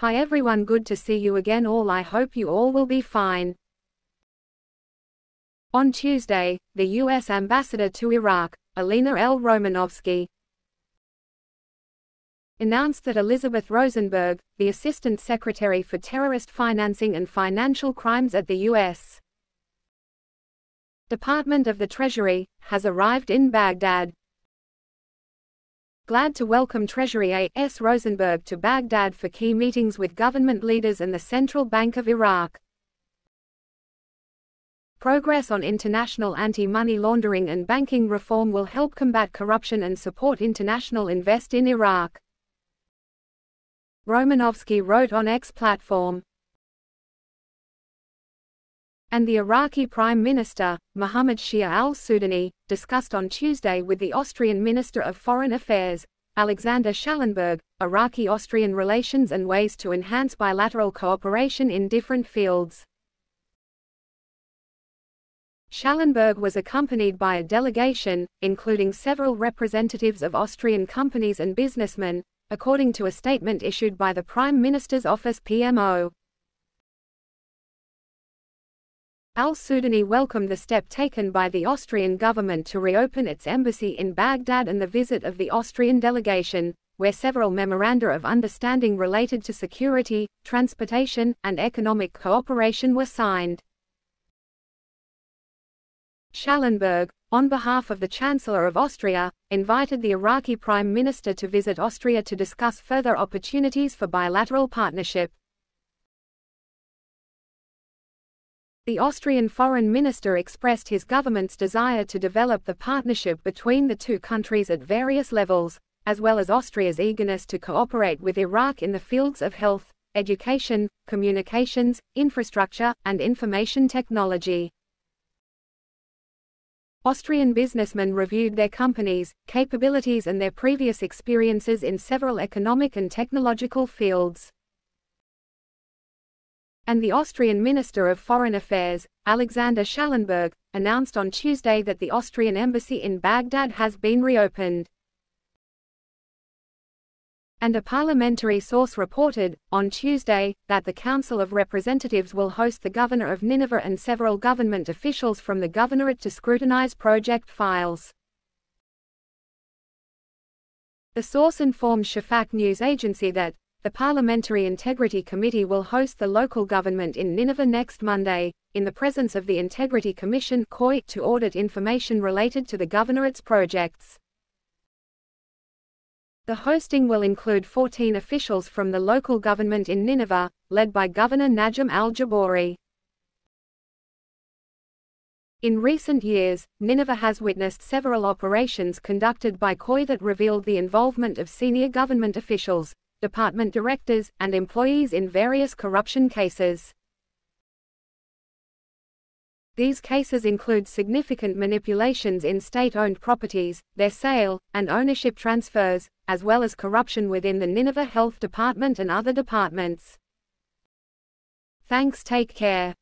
Hi everyone good to see you again all I hope you all will be fine. On Tuesday, the U.S. ambassador to Iraq, Alina L. Romanowski, announced that Elizabeth Rosenberg, the Assistant Secretary for Terrorist Financing and Financial Crimes at the U.S. Department of the Treasury, has arrived in Baghdad. Glad to welcome Treasury A.S. Rosenberg to Baghdad for key meetings with government leaders and the Central Bank of Iraq. Progress on international anti-money laundering and banking reform will help combat corruption and support international invest in Iraq. Romanowski wrote on X platform and the Iraqi Prime Minister, Mohammed Shia al-Sudani, discussed on Tuesday with the Austrian Minister of Foreign Affairs, Alexander Schallenberg, Iraqi-Austrian relations and ways to enhance bilateral cooperation in different fields. Schallenberg was accompanied by a delegation, including several representatives of Austrian companies and businessmen, according to a statement issued by the Prime Minister's office PMO. Al-Sudani welcomed the step taken by the Austrian government to reopen its embassy in Baghdad and the visit of the Austrian delegation, where several memoranda of understanding related to security, transportation, and economic cooperation were signed. Schallenberg, on behalf of the Chancellor of Austria, invited the Iraqi Prime Minister to visit Austria to discuss further opportunities for bilateral partnership. The Austrian foreign minister expressed his government's desire to develop the partnership between the two countries at various levels, as well as Austria's eagerness to cooperate with Iraq in the fields of health, education, communications, infrastructure, and information technology. Austrian businessmen reviewed their companies, capabilities and their previous experiences in several economic and technological fields and the Austrian Minister of Foreign Affairs, Alexander Schallenberg, announced on Tuesday that the Austrian embassy in Baghdad has been reopened. And a parliamentary source reported, on Tuesday, that the Council of Representatives will host the governor of Nineveh and several government officials from the governorate to scrutinize project files. The source informed Shafaq news agency that, the Parliamentary Integrity Committee will host the local government in Nineveh next Monday, in the presence of the Integrity Commission to audit information related to the governorate's projects. The hosting will include 14 officials from the local government in Nineveh, led by Governor Najm al-Jabouri. In recent years, Nineveh has witnessed several operations conducted by COI that revealed the involvement of senior government officials, department directors, and employees in various corruption cases. These cases include significant manipulations in state-owned properties, their sale, and ownership transfers, as well as corruption within the Nineveh Health Department and other departments. Thanks take care.